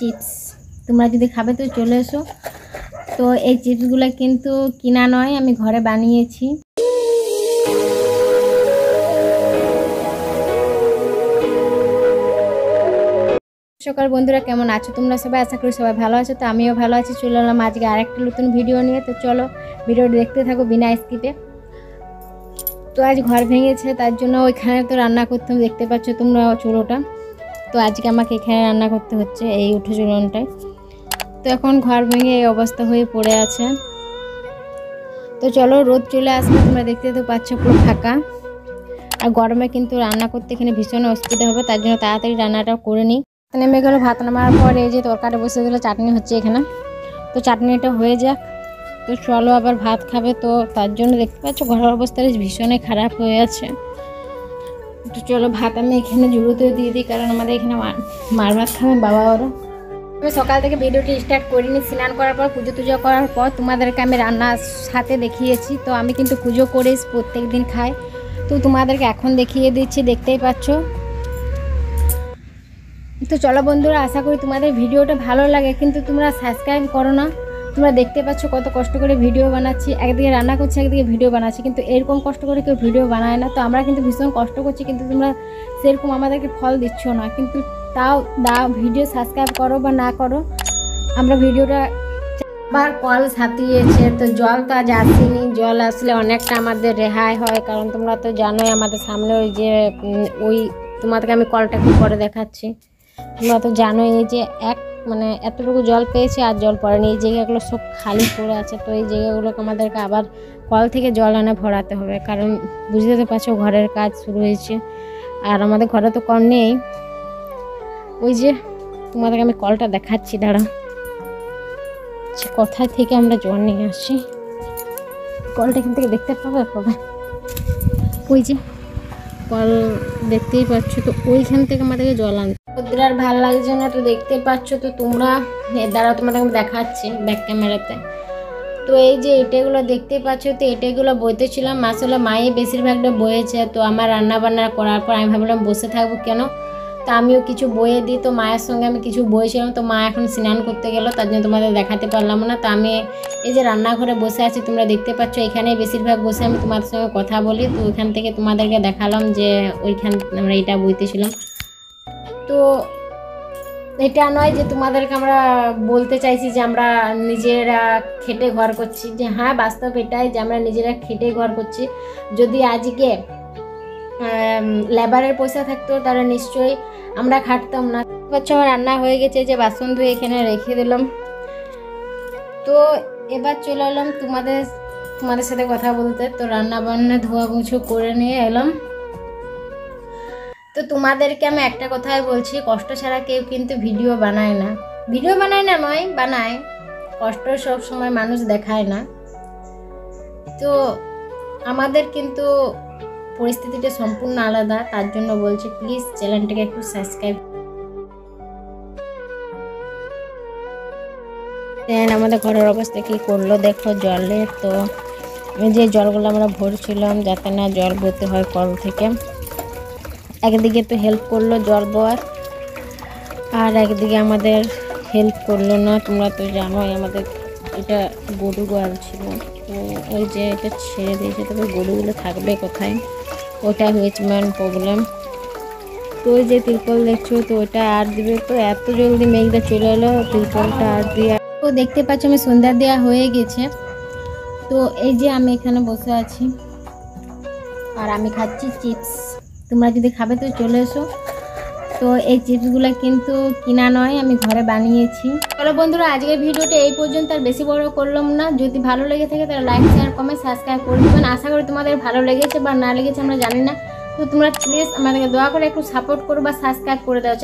Chips. তোমরা যদি খাবে, তো চলে এসো। তো এই চিপসগুলো কিন্তু কিনা নয়, আমি ঘরে বানিয়েছি। সকাল বন্ধুরা, কেমন আছো তোমরা সবাই? আশা করি সবাই ভালো আছো। তো আমিও ভালো আছি, চলে এলাম আজকে আরেকটা নতুন ভিডিও নিয়ে। তো চলো, ভিডিওটি দেখতে থাকো বিনা স্কিপে। তো আজ ঘর ভেঙেছে, তার জন্য ওইখানে তো রান্না করতে দেখতে পাচ্ছ তোমরা চুলোটা। তো আজকে আমাকে এখানে রান্না করতে হচ্ছে এই উঠো চুলনটায় তো এখন ঘর ভেঙে এই অবস্থা হয়ে পড়ে আছে। তো চলো রোদ চলে আসবে তোমরা দেখতে তো পাচ্ছ পুরো ফাঁকা। আর গরমে কিন্তু রান্না করতে এখানে ভীষণ অসুবিধা হবে, তার জন্য তাড়াতাড়ি রান্নাটা করে নিই। নেমে গেলো ভাত নামার পর, এই যে তরকারি বসে দিলে চাটনি হচ্ছে এখানে। তো চাটনিটা হয়ে যাক। তো চলো আবার ভাত খাবে তো, তার জন্য দেখতে পাচ্ছ ঘরের অবস্থাটা ভীষণই খারাপ হয়ে আছে। তো চলো ভাত আমি এখানে জুড়োতে দিয়ে দিই, কারণ আমাদের এখানে মার ভাত খাবে বাবা ওরা আমি সকাল থেকে ভিডিওটি স্টার্ট করিনি, স্নান করার পর, পুজো টুজো করার পর তোমাদেরকে আমি রান্নার সাথে দেখিয়েছি, তো আমি কিন্তু পুজো করে, প্রত্যেক দিন খাই। তো তোমাদেরকে এখন দেখিয়ে দিচ্ছি, দেখতেই পাচ্ছ। তো চলো বন্ধুরা, আশা করি তোমাদের ভিডিওটা ভালো লাগে, কিন্তু তোমরা সাবস্ক্রাইব করো না। তোমরা দেখতে পাচ্ছ কত কষ্ট করে ভিডিও বানাচ্ছি। একদিকে রান্না করছি, একদিকে ভিডিও বানাচ্ছি। কিন্তু এরকম কষ্ট করে কেউ ভিডিও বানায় না। তো আমরা কিন্তু ভীষণ কষ্ট করছি, কিন্তু তোমরা সেরকম আমাদেরকে ফল দিচ্ছ না। কিন্তু তাও দাও ভিডিও সাবস্ক্রাইব করো বা না করো, আমরা ভিডিওটা বার কল সাথিয়েছে তো জল তো আজ আসেনি। জল আসলে অনেকটা আমাদের রেহাই হয়, কারণ তোমরা তো জানোই আমাদের সামনে ওই যে ওই তোমাদেরকে আমি কলটা একটু পরে দেখাচ্ছি। তোমরা তো জানোই যে এক মানে এতটুকু জল পেয়েছে আর জল পড়েনি। এই জায়গাগুলো সব খালি পড়ে আছে, তো এই জায়গাগুলোকে আমাদেরকে আবার কল থেকে জল এনে ভরাতে হবে। কারণ বুঝতে তো পারছ ঘরের কাজ শুরু হয়েছে, আর আমাদের ঘরে তো কল নেই। ওই যে তোমাদেরকে আমি কলটা দেখাচ্ছি দাঁড়া কোথায় থেকে আমরা জল নিয়ে আসছি কলটা এখান থেকে দেখতে পাবে পাবে? ওই যে কল দেখতেই পাচ্ছ, তো ওইখান থেকে আমাদেরকে জল আনতে ওদের আর ভালো লাগছে না তো দেখতে পাচ্ছ তো তোমরা। দ্বারা তোমাদের দেখাচ্ছি ব্যাক ক্যামেরাতে তো এই যে এটাগুলো দেখতে পাচ্ছ তো, এটাগুলো বইতেছিলাম আসলে মায়ে বেশিরভাগটা বয়েছে তো আমার রান্না বান্না করার পর আমি ভাবলাম বসে থাকব কেন? তো আমিও কিছু বয়ে দিই, তো মায়ের সঙ্গে আমি কিছু বইছিলাম তো মা এখন স্নান করতে গেল, তার জন্য তোমাদের দেখাতে পারলাম না। তো আমি এই যে রান্নাঘরে বসে আছি, তোমরা দেখতে পাচ্ছ এখানে বেশিরভাগ বসে আমি তোমাদের সঙ্গে কথা বলি। তো ওইখান থেকে তোমাদেরকে দেখালাম যে ওইখান আমরা এটা বইতেছিলাম তো এটা নয় যে তোমাদেরকে আমরা বলতে চাইছি যে আমরা নিজেরা খেটে ঘর করছি। যে হ্যাঁ বাস্তব এটাই যে আমরা নিজেরা খেটে ঘর করছি। যদি আজকে লেবারের পয়সা থাকতো তাহলে নিশ্চয়ই আমরা খাটতাম না। বছর আমার রান্না হয়ে গেছে যে বাসন ধুয়ে এখানে রেখে দিলাম। তো এবার চলে এলাম তোমাদের তোমাদের সাথে কথা বলতে। তো রান্না বান্না ধোয়া মুছো করে নিয়ে এলাম। তো তোমাদেরকে আমি একটা কথাই বলছি, কষ্ট ছাড়া কেউ কিন্তু ভিডিও বানায় না। ভিডিও বানায় না নয়, বানায়। কষ্ট সব সময় মানুষ দেখায় না। তো আমাদের কিন্তু পরিস্থিতিটা সম্পূর্ণ আলাদা, তার জন্য বলছি প্লিজ চ্যানেলটাকে একটু সাবস্ক্রাইব দেন, আমাদের ঘরের অবস্থা কি করল? দেখো জলের তো যে জলগুলো আমরা ভরছিলাম যাতে না জল বইতে হয় কল থেকে। একদিকে তো হেল্প করল জল বওয়ার আর একদিকে আমাদের হেল্প করল না, তোমরা তো জানোই আমাদের এটা গরু গোয়াল ছিল। তো ওই যে এটা ছেড়ে দিয়েছে, তবে গরুগুলো থাকবে কোথায়? ওটা হয়েছে মেন প্রবলেম তো ওই যে তিরপল দেখছ, তো ওটা আর দিবে। তো এত জলদি মেঘটা চলে এলো, তিরপলটা আর দিয়ে তো দেখতে পাচ্ছ আমি সন্ধ্যা দেওয়া হয়ে গেছে। তো এই যে আমি এখানে বসে আছি, আর আমি খাচ্ছি চিপস। তোমরা যদি খাবে, তো চলে এসো। তো এই চিপসগুলো কিন্তু কিনা নয়, আমি ঘরে বানিয়েছি। চলো বন্ধুরা, আজকের ভিডিওটা এই পর্যন্ত, আর বেশি বড় করলাম না। যদি ভালো লেগে থাকে, তাহলে লাইক শেয়ার কমেন্ট সাবস্ক্রাইব করে দেবেন। আশা করি তোমাদের ভালো লেগেছে বা না লেগেছে, আমরা জানি না। তো তোমরা প্লিজ আমাদেরকে দয়া করে একটু সাপোর্ট করো বা সাবস্ক্রাইব করে দেওয়া